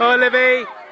Olivia.